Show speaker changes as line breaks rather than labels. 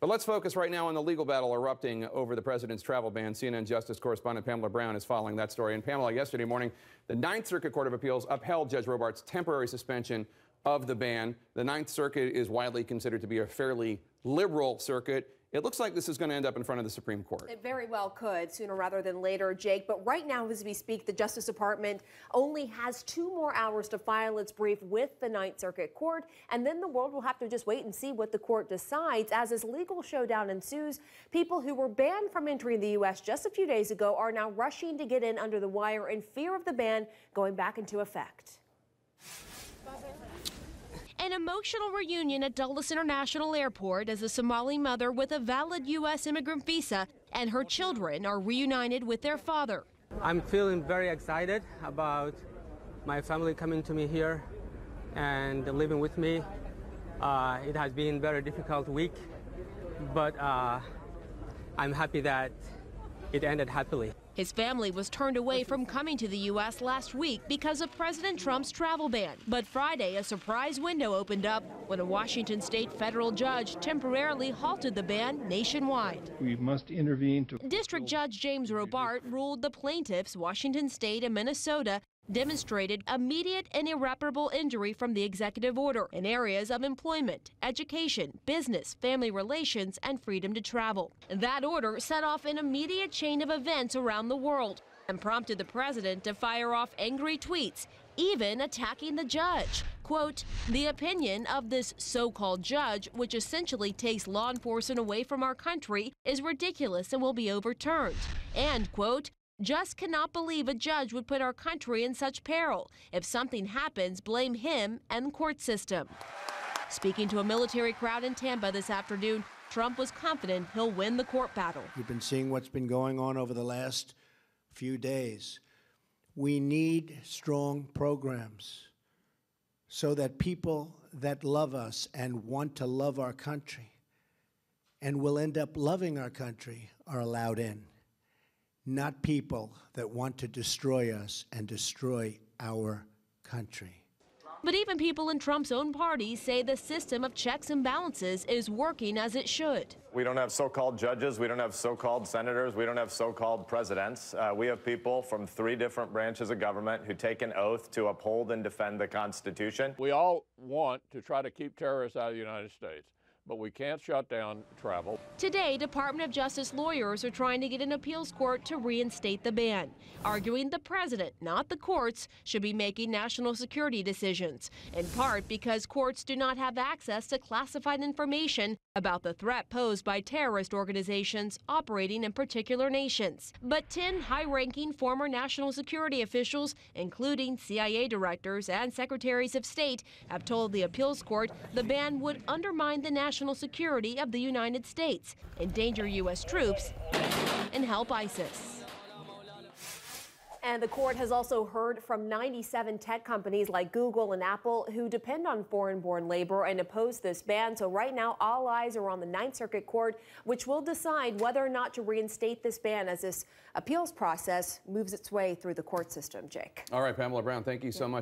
But let's focus right now on the legal battle erupting over the president's travel ban. CNN Justice correspondent Pamela Brown is following that story. And Pamela, yesterday morning, the Ninth Circuit Court of Appeals upheld Judge Robart's temporary suspension of the ban. The Ninth Circuit is widely considered to be a fairly liberal circuit. It looks like this is going to end up in front of the Supreme Court.
It very well could, sooner rather than later, Jake. But right now, as we speak, the Justice Department only has two more hours to file its brief with the Ninth Circuit Court. And then the world will have to just wait and see what the court decides. As this legal showdown ensues, people who were banned from entering the U.S. just a few days ago are now rushing to get in under the wire in fear of the ban going back into effect.
An emotional reunion at Dulles International Airport as a Somali mother with a valid U.S. immigrant visa and her children are reunited with their father.
I'm feeling very excited about my family coming to me here and living with me. Uh, it has been a very difficult week, but uh, I'm happy that it ended happily.
His family was turned away from coming to the U.S. last week because of President Trump's travel ban. But Friday, a surprise window opened up when a Washington state federal judge temporarily halted the ban nationwide.
We must intervene to.
District Judge James Robart ruled the plaintiffs, Washington state and Minnesota, demonstrated immediate and irreparable injury from the executive order in areas of employment, education, business, family relations, and freedom to travel. That order set off an immediate chain of events around the world and prompted the president to fire off angry tweets, even attacking the judge. Quote, the opinion of this so-called judge, which essentially takes law enforcement away from our country, is ridiculous and will be overturned. And, quote, just cannot believe a judge would put our country in such peril. If something happens, blame him and court system. Speaking to a military crowd in Tampa this afternoon, Trump was confident he'll win the court battle.
You've been seeing what's been going on over the last few days. We need strong programs so that people that love us and want to love our country and will end up loving our country are allowed in not people that want to destroy us and destroy our country.
But even people in Trump's own party say the system of checks and balances is working as it should.
We don't have so-called judges. We don't have so-called senators. We don't have so-called presidents. Uh, we have people from three different branches of government who take an oath to uphold and defend the Constitution.
We all want to try to keep terrorists out of the United States but we can't shut down travel.
Today, Department of Justice lawyers are trying to get an appeals court to reinstate the ban, arguing the president, not the courts, should be making national security decisions, in part because courts do not have access to classified information about the threat posed by terrorist organizations operating in particular nations. But 10 high ranking former national security officials, including CIA directors and secretaries of state, have told the appeals court the ban would undermine the national security of the United States, endanger U.S. troops, and help ISIS.
And the court has also heard from 97 tech companies like Google and Apple who depend on foreign born labor and oppose this ban. So, right now, all eyes are on the Ninth Circuit Court, which will decide whether or not to reinstate this ban as this appeals process moves its way through the court system. Jake.
All right, Pamela Brown, thank you so much.